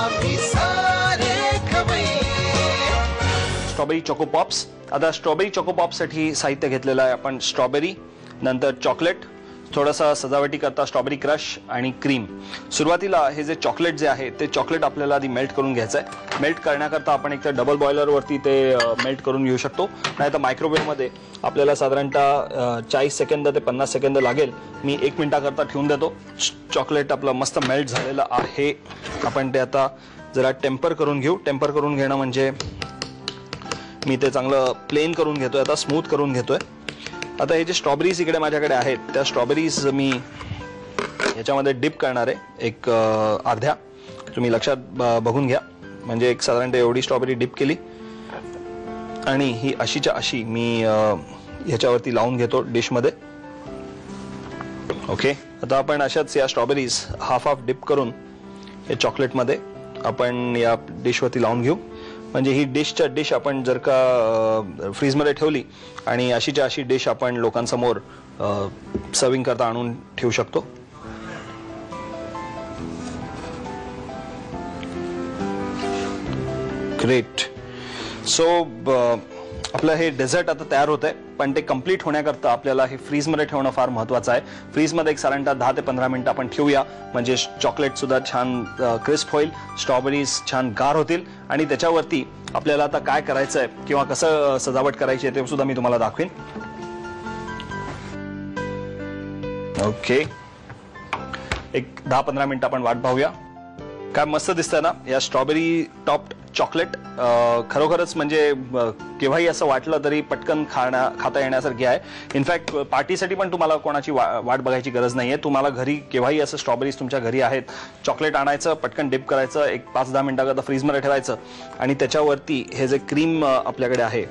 आम्ही सारे strawberry choco pops आता स्ट्रॉबेरी चोको साठी साहित्य घेतलेलं आहे आपण स्ट्रॉबेरी नंतर चॉकलेट थोडासा सजावटी करता स्ट्रॉबेरी क्रश आणि क्रीम सुरुवातीला हे जे चॉकलेट जे आहे ते चॉकलेट आपल्याला आधी मेल्ट करून घ्यायचं आहे मेल्ट करण्याकरता आपण एक तर डबल बॉयलरवरती ते मेल्ट करून घेऊ शकतो. नाही तर मायक्रोवेव्हमध्ये आपल्याला साधारणतः चाळीस सेकंद ते पन्नास सेकंद लागेल. मी एक मिनटाकरता ठेवून देतो. चॉकलेट आपलं मस्त मेल्ट झालेलं आहे. आपण ते आता जरा टेम्पर करून घेऊ. टेम्पर करून घेणं म्हणजे मी ते चांगलं प्लेन करून घेतोय. आता स्मूथ करून घेतोय. आता हे जे स्ट्रॉबेरीज इकडे माझ्याकडे आहेत त्या स्ट्रॉबेरीज मी ह्याच्यामध्ये डिप करणार आहे. एक अर्ध्या. तुम्ही लक्षात ब- बघून घ्या. म्हणजे एक साधारणतः एवढी स्ट्रॉबेरी डिप केली. आणि ही अशीच्या अशी मी ह्याच्यावरती लावून घेतो डिशमध्ये. ओके आता आपण अशाच या स्ट्रॉबेरीज हाफ हाफ डिप करून हे चॉकलेटमध्ये आपण या डिशवरती लावून घेऊ. म्हणजे ही डिशच्या डिश आपण जर का फ्रीजमध्ये ठेवली आणि अशीच्या अशी डिश आपण लोकांसमोर सर्विंग करता आणून ठेवू शकतो. ग्रेट सो आपलं हे डेझर्ट आता तयार होत आहे पण ते कंप्लीट होण्याकरता आपल्याला हे फ्रीजमध्ये ठेवणं फार महत्वाचं आहे. फ्रीजमध्ये एक साधारणतः दहा ते पंधरा मिनिटं आपण ठेवूया. म्हणजे चॉकलेटसुद्धा छान क्रिस्प होईल स्ट्रॉबेरीज छान गार होतील आणि त्याच्यावरती आपल्याला आता काय करायचं आहे किंवा कसं सजावट करायची आहे ते सुद्धा मी तुम्हाला दाखवेन. ओके एक दहा पंधरा मिनिटं आपण वाट पाहूया. काय मस्त दिसतं ना? या स्ट्रॉबेरी टॉप्ड चॉकलेट खरोखरच म्हणजे केव्हाही असं वाटलं तरी पटकन खाण्या खाता येण्यासारखी आहे. इनफॅक्ट पार्टीसाठी पण तुम्हाला कोणाची वा- वाट बघायची गरज नाही आहे तुम्हाला घरी केव्हाही असं स्ट्रॉबेरीज तुमच्या घरी आहेत चॉकलेट आणायचं पटकन डिप करायचं एक पाच दहा मिनटाकरता फ्रीजमध्ये ठेवायचं आणि त्याच्यावरती हे जे क्रीम आपल्याकडे आहे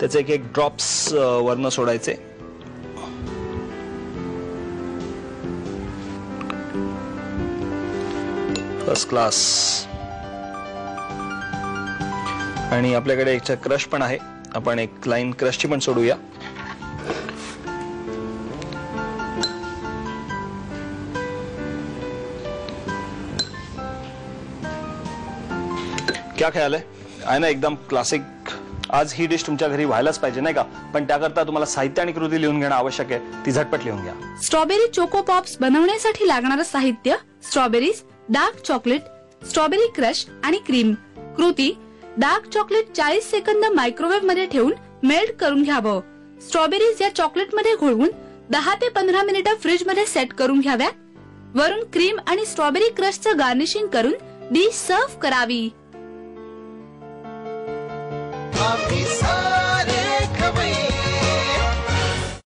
त्याचे एक एक ड्रॉप्स वरनं सोडायचे. फर्स्ट क्लास आणि आपल्याकडे एक क्रश पण आहे. आपण एक लाईन क्रशची पण सोडूया. क्या ख्याल आहे आहे ना एकदम क्लासिक आज ही डिश तुमच्या घरी व्हायलाच पाहिजे नाही का? पण त्याकरता तुम्हाला साहित्य आणि कृती लिहून घेणं आवश्यक आहे. ती झटपट लिहून घ्या. स्ट्रॉबेरी चोको पॉप्स बनवण्यासाठी लागणारं साहित्य strawberries dark chocolate strawberry crush आणि क्रीम. कृती डार्क चॉकलेट चाळीस सेकंद मायक्रोवेव्हमध्ये ठेवून मेल्ट करून घ्यावं. स्ट्रॉबेरीज या चॉकलेटमध्ये घोळवून दहा ते पंधरा मिनिटं फ्रीजमध्ये सेट करून घ्याव्या. वरून क्रीम आणि स्ट्रॉबेरी क्रशचं गार्निशिंग करून डिश सर्व्ह करावी.